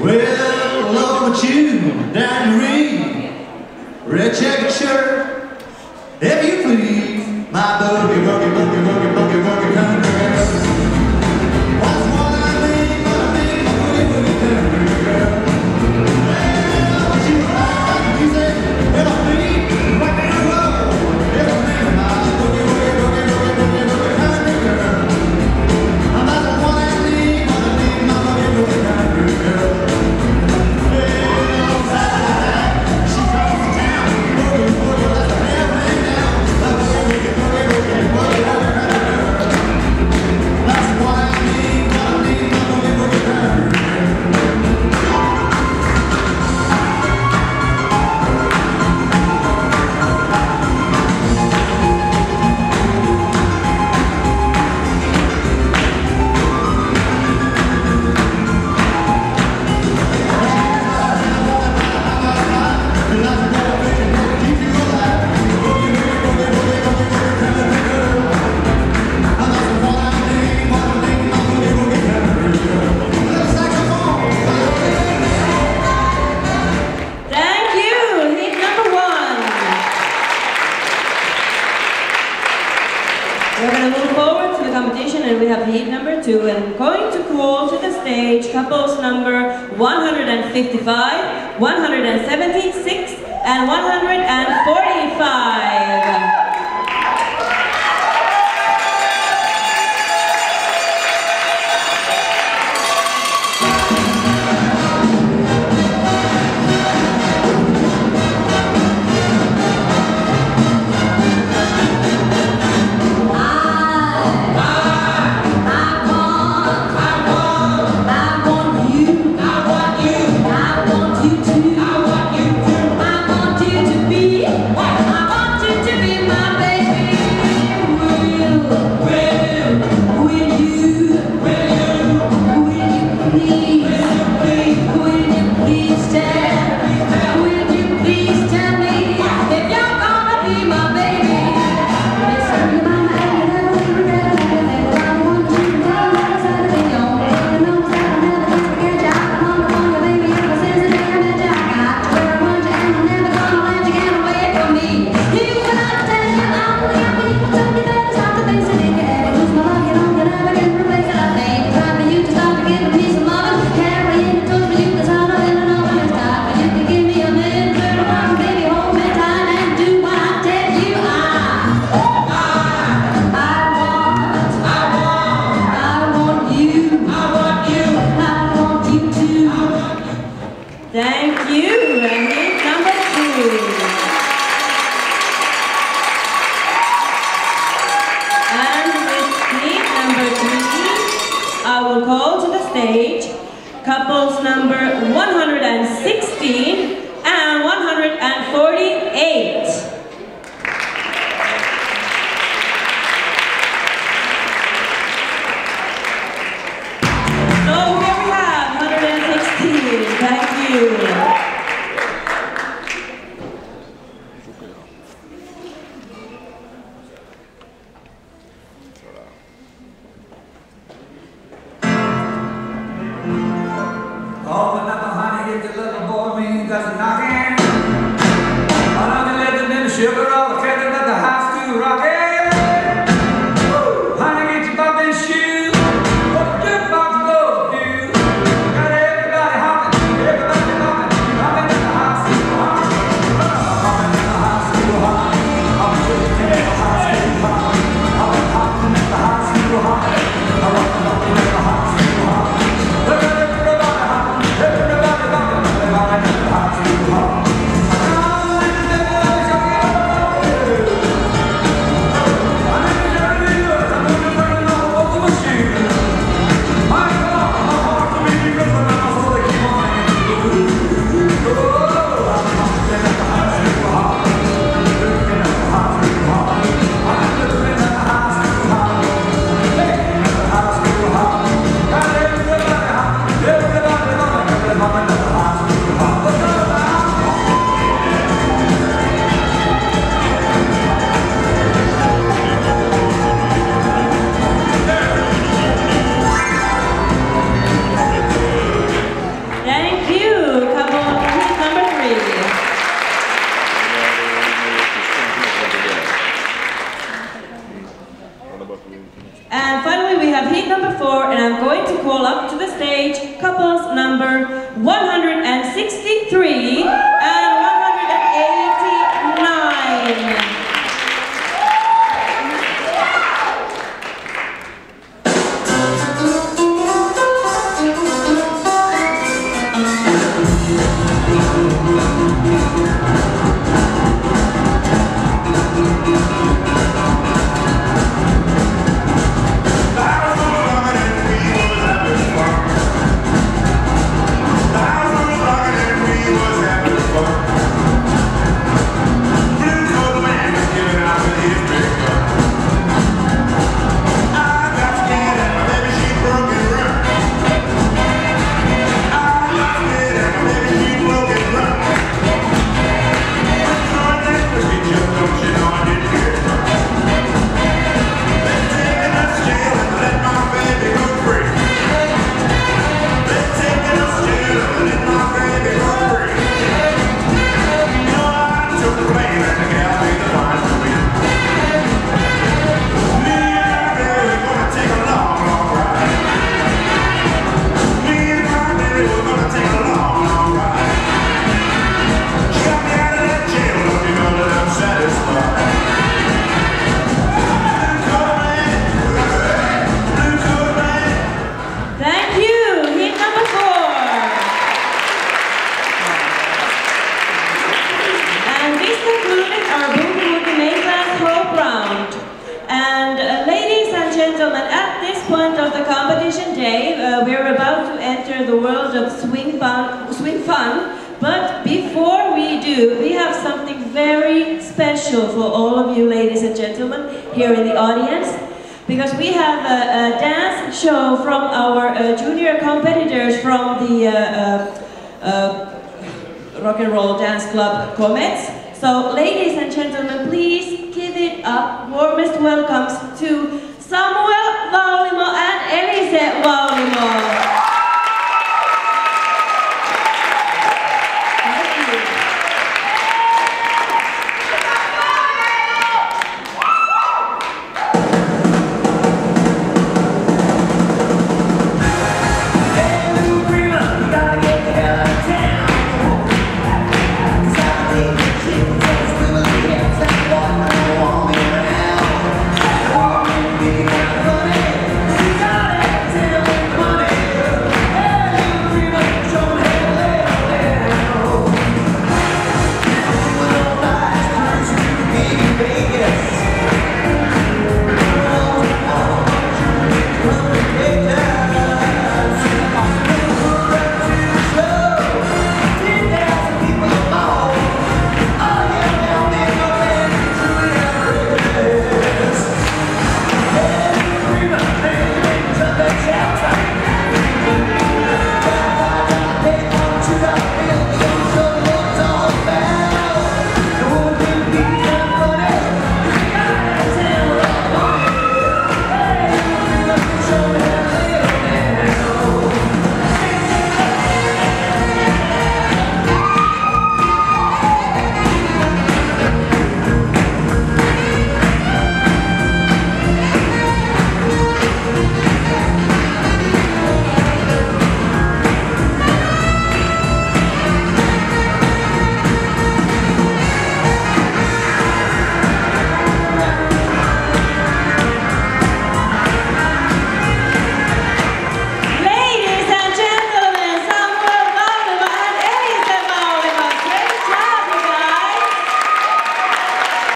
Well, love a tune, Dan Reed, Red Jacket Shirt, We're going to move forward to the competition and we have heat number two and I'm going to call to the stage couples number 155, 176 and 145. couples number 116, guys are knocking. I'm gonna let them in the sugar off. Number 163 fun, swing fun. But before we do, we have something very special for all of you ladies and gentlemen here in the audience. Because we have a, a dance show from our uh, junior competitors from the uh, uh, uh Rock and Roll Dance Club Comets. So ladies and gentlemen, please give it up. Warmest welcomes to Samuel Vaulimo and Elise Vaulimo. Come